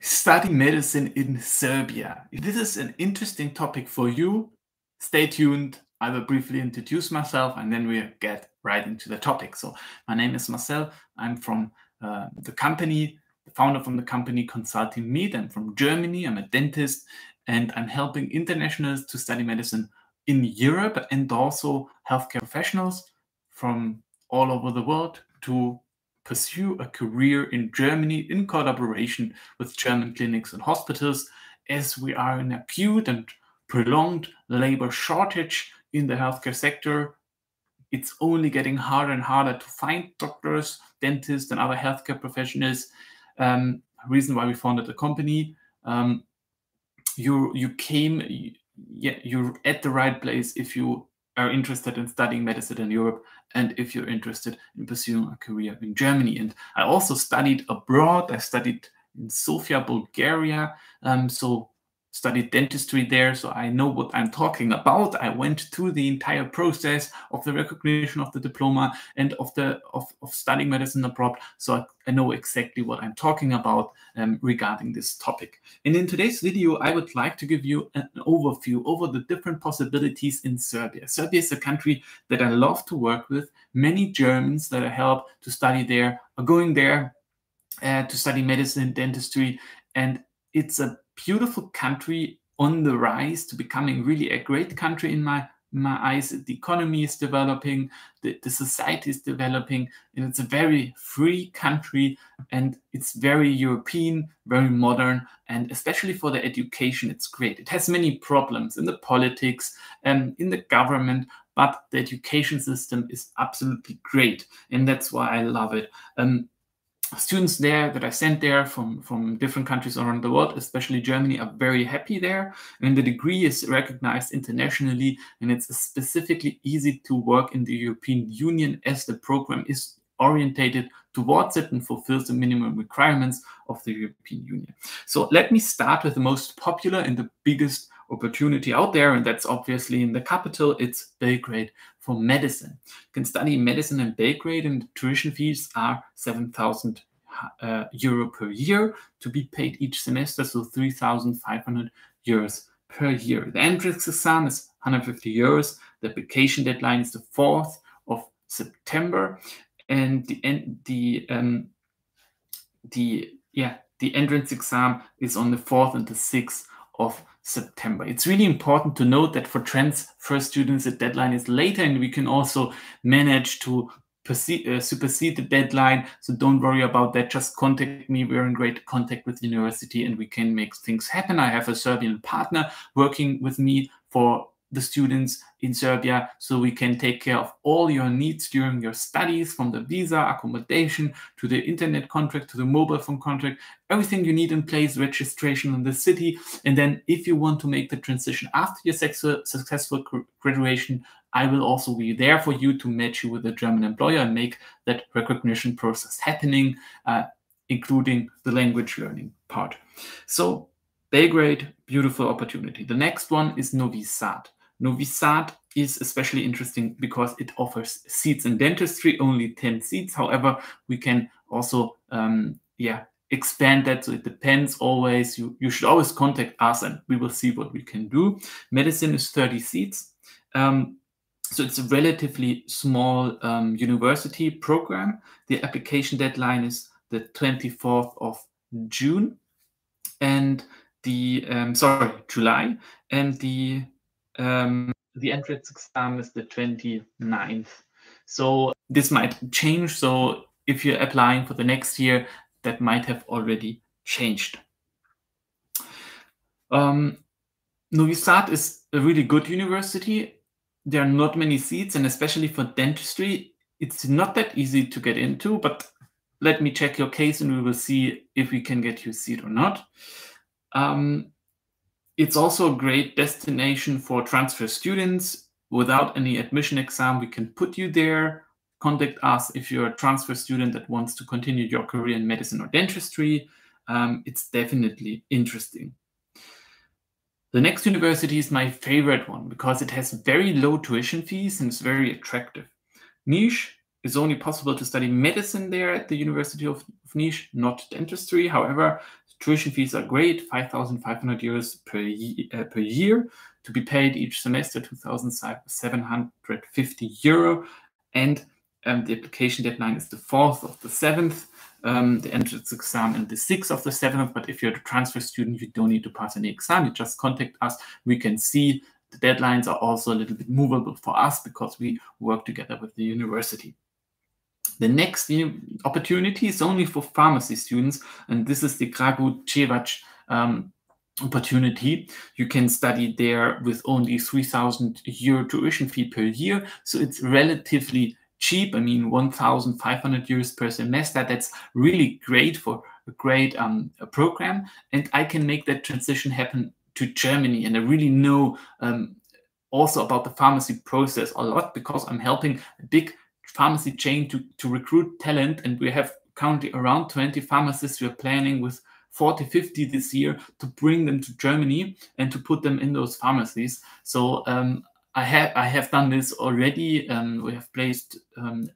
Study medicine in Serbia. This is an interesting topic for you. Stay tuned. I will briefly introduce myself and then we'll get right into the topic. So, my name is Marcel. I'm from uh, the company, the founder from the company Consulting Med. I'm from Germany. I'm a dentist and I'm helping internationals to study medicine in Europe and also healthcare professionals from all over the world to pursue a career in Germany in collaboration with German clinics and hospitals, as we are in acute and prolonged labor shortage in the healthcare sector. It's only getting harder and harder to find doctors, dentists, and other healthcare professionals. Um, reason why we founded the company. Um, you you came, yeah, you're at the right place if you are interested in studying medicine in Europe and if you're interested in pursuing a career in Germany. And I also studied abroad. I studied in Sofia, Bulgaria. Um, so studied dentistry there, so I know what I'm talking about. I went through the entire process of the recognition of the diploma and of the of, of studying medicine abroad, so I, I know exactly what I'm talking about um, regarding this topic. And in today's video, I would like to give you an overview over the different possibilities in Serbia. Serbia is a country that I love to work with. Many Germans that I help to study there are going there uh, to study medicine and dentistry, and it's a beautiful country on the rise to becoming really a great country in my my eyes. The economy is developing, the, the society is developing, and it's a very free country and it's very European, very modern, and especially for the education, it's great. It has many problems in the politics and in the government, but the education system is absolutely great, and that's why I love it. Um, students there that I sent there from, from different countries around the world, especially Germany, are very happy there. And the degree is recognized internationally, and it's specifically easy to work in the European Union as the program is orientated towards it and fulfills the minimum requirements of the European Union. So let me start with the most popular and the biggest opportunity out there, and that's obviously in the capital. It's Belgrade for medicine. You can study medicine in Belgrade, and the tuition fees are 7,000 uh, euro per year to be paid each semester, so 3,500 euros per year. The entrance exam is 150 euros. The application deadline is the 4th of September, and the the um, the yeah the entrance exam is on the 4th and the 6th of September. It's really important to note that for transfer students, the deadline is later, and we can also manage to uh, supersede the deadline. So don't worry about that. Just contact me. We're in great contact with the university, and we can make things happen. I have a Serbian partner working with me for the students in Serbia so we can take care of all your needs during your studies from the visa, accommodation to the internet contract to the mobile phone contract, everything you need in place, registration in the city. And then if you want to make the transition after your successful graduation, I will also be there for you to match you with a German employer and make that recognition process happening, uh, including the language learning part. So Belgrade, beautiful opportunity. The next one is Novi Sad. Novi Sad is especially interesting because it offers seats in dentistry, only 10 seats. However, we can also, um, yeah, expand that. So it depends always. You, you should always contact us and we will see what we can do. Medicine is 30 seats. Um, so it's a relatively small um, university program. The application deadline is the 24th of June and the, um, sorry, July. And the um, the entrance exam is the 29th. So this might change. So if you're applying for the next year, that might have already changed. Um, Novi Sad is a really good university. There are not many seats, and especially for dentistry, it's not that easy to get into. But let me check your case, and we will see if we can get you a seat or not. Um, it's also a great destination for transfer students. Without any admission exam, we can put you there. Contact us if you're a transfer student that wants to continue your career in medicine or dentistry. Um, it's definitely interesting. The next university is my favorite one because it has very low tuition fees and is very attractive. Niš is only possible to study medicine there at the University of, of Niš, not dentistry. However, tuition fees are great 5,500 euros per, uh, per year to be paid each semester, 2,750 euro. And um, the application deadline is the 4th of the 7th. Um, the entrance exam in the 6th of the 7th. But if you're a transfer student, you don't need to pass any exam. You just contact us. We can see the deadlines are also a little bit movable for us because we work together with the university. The next opportunity is only for pharmacy students, and this is the Kragujevac um, opportunity. You can study there with only 3,000 euro tuition fee per year. So it's relatively cheap. I mean, 1,500 euros per semester. That's really great for a great um, a program. And I can make that transition happen to Germany. And I really know um, also about the pharmacy process a lot because I'm helping a big pharmacy chain to, to recruit talent. And we have currently around 20 pharmacists we're planning with 40, 50 this year to bring them to Germany and to put them in those pharmacies. So um, I have I have done this already. Um, we have placed um,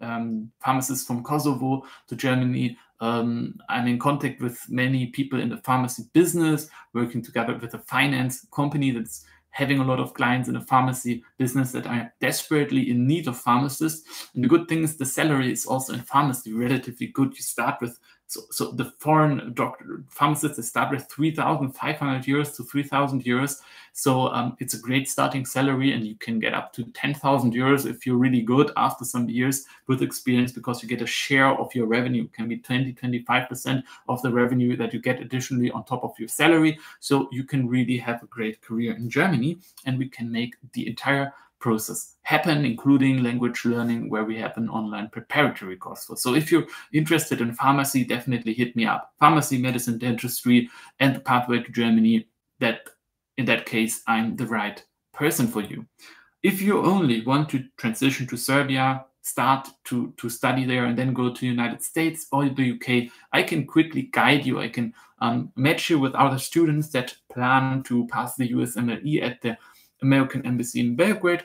um, pharmacists from Kosovo to Germany. Um, I'm in contact with many people in the pharmacy business, working together with a finance company that's having a lot of clients in the pharmacy business that are desperately in need of pharmacists. And the good thing is the salary is also in pharmacy relatively good. You start with so, so the foreign doctor pharmacists with 3,500 euros to 3,000 euros. So um, it's a great starting salary, and you can get up to 10,000 euros if you're really good after some years with experience, because you get a share of your revenue. It can be 20, 25% of the revenue that you get additionally on top of your salary. So you can really have a great career in Germany, and we can make the entire process happen, including language learning, where we have an online preparatory course for. So if you're interested in pharmacy, definitely hit me up. Pharmacy, medicine, dentistry, and the pathway to Germany. That in that case, I'm the right person for you. If you only want to transition to Serbia, start to, to study there and then go to the United States or the UK, I can quickly guide you. I can um, match you with other students that plan to pass the USMLE at the American Embassy in Belgrade.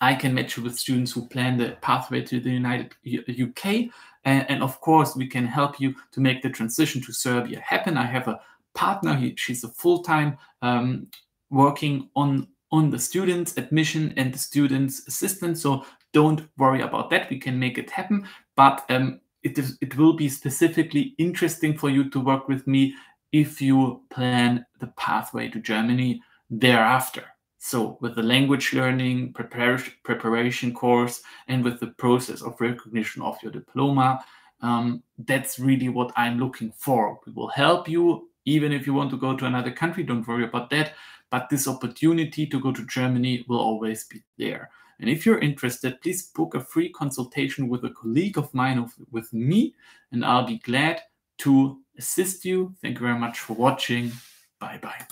I can match you with students who plan the pathway to the United UK. And, and, of course, we can help you to make the transition to Serbia happen. I have a partner, he, she's a full time um, working on, on the students' admission and the students' assistance. So don't worry about that. We can make it happen. But um, it, is, it will be specifically interesting for you to work with me if you plan the pathway to Germany thereafter. So with the language learning preparation, course and with the process of recognition of your diploma, um, that's really what I'm looking for. We will help you even if you want to go to another country, don't worry about that. But this opportunity to go to Germany will always be there. And if you're interested, please book a free consultation with a colleague of mine, of, with me, and I'll be glad to assist you. Thank you very much for watching. Bye bye.